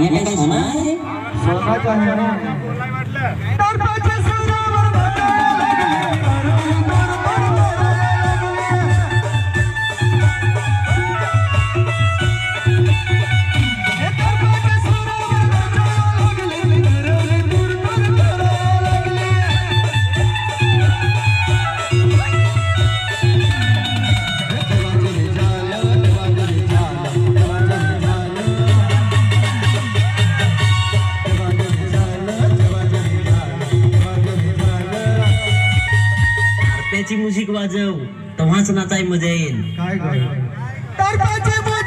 हे काय सोना आहे? सोनाचा त्याची म्युझिक वाजव. तेव्हाच नाचाय मज़ा येईल. काय? तर